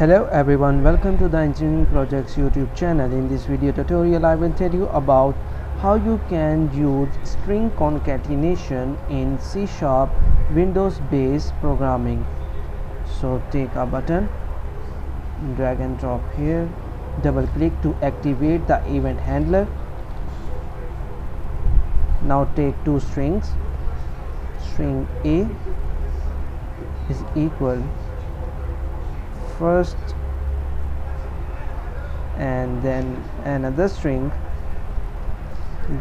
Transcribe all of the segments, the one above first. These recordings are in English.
Hello everyone, welcome to the Engineering Projects YouTube channel. In this video tutorial, I will tell you about how you can use string concatenation in C Sharp Windows based programming. So take a button, drag and drop here, double click to activate the event handler. Now take two strings, string A is equal first and then another string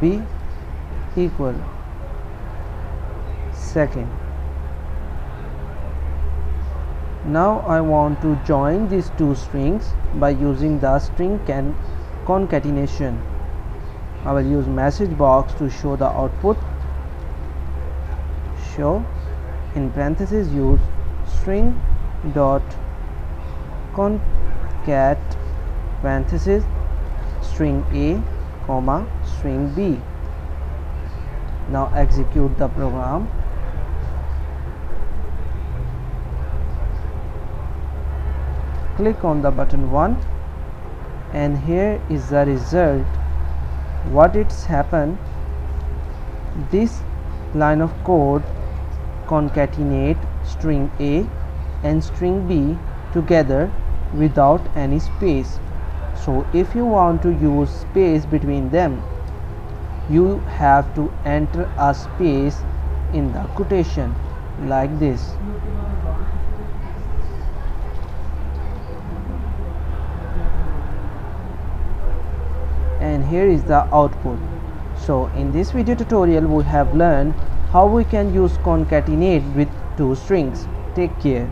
b equal second. Now I want to join these two strings by using the string can concatenation. I will use message box to show the output. Show in parentheses use string dot concat parenthesis string a comma string b. Now execute the program. Click on the button 1 and here is the result. What it's happened this line of code concatenate string a and string b together without any space. So if you want to use space between them you have to enter a space in the quotation like this. And here is the output. So in this video tutorial we have learned how we can use concatenate with two strings. Take care